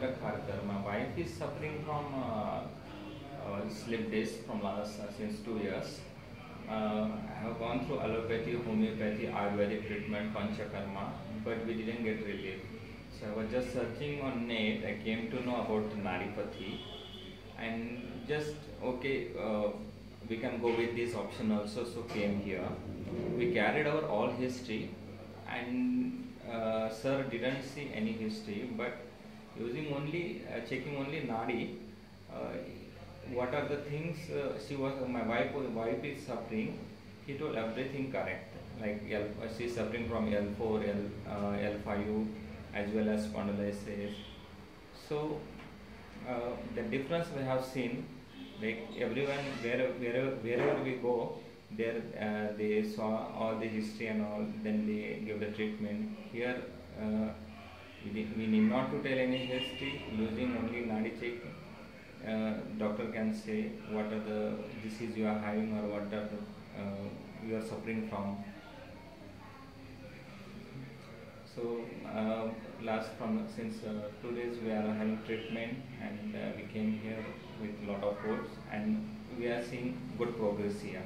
My wife is suffering from uh, uh, slip disc from last uh, since two years. Uh, I have gone through allopathy, homeopathy, Ayurvedic treatment, Panchakarma, but we didn't get relief. So I was just searching on net. I came to know about Nadipathy, and just okay, uh, we can go with this option also. So came here. We carried our all history, and uh, sir didn't see any history, but using only uh, checking only Nadi. Uh, what are the things uh, she was my wife wife is suffering. He told everything correct. Like L, uh, she's suffering from l4 l uh, l5 as well as spondylosis so uh, the difference we have seen like everyone wherever wherever, wherever we go there uh, they saw all the history and all then they give the treatment. Here we, need- not to tell any history using only nadi check, uh, doctor can say what are the disease you are having or what are the uh, you are suffering from. So uh, last from since uh, two days we are having treatment and uh, we came here with a lot of hopes and we are seeing good progress here.